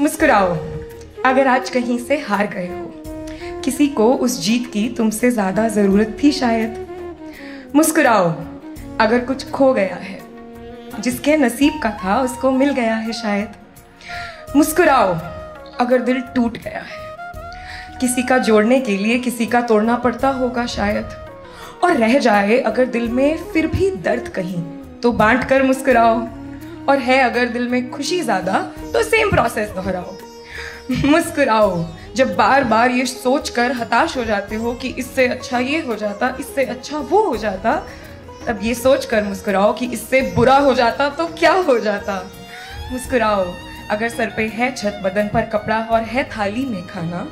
मुस्कुराओ। अगर आज कहीं से हार गए हो, किसी को उस जीत की तुमसे ज़्यादा ज़रूरत थी शायद। मुस्कुराओ, अगर कुछ खो गया है, जिसके नसीब का था उसको मिल गया है शायद। मुस्कुराओ, अगर दिल टूट गया है, किसी का जोड़ने के लिए किसी का तोड़ना पड़ता होगा शायद। और रह जाए अगर दिल में फिर भी दर्द कहीं तो बांट कर मुस्कुराओ। और है अगर दिल में खुशी ज़्यादा तो सेम प्रोसेस दोहराओ। मुस्कुराओ, जब बार बार ये सोच कर हताश हो जाते हो कि इससे अच्छा ये हो जाता, इससे अच्छा वो हो जाता, तब ये सोच कर मुस्कुराओ कि इससे बुरा हो जाता तो क्या हो जाता? मुस्कुराओ, अगर सर पे है छत बदन पर कपड़ा और है थाली में खाना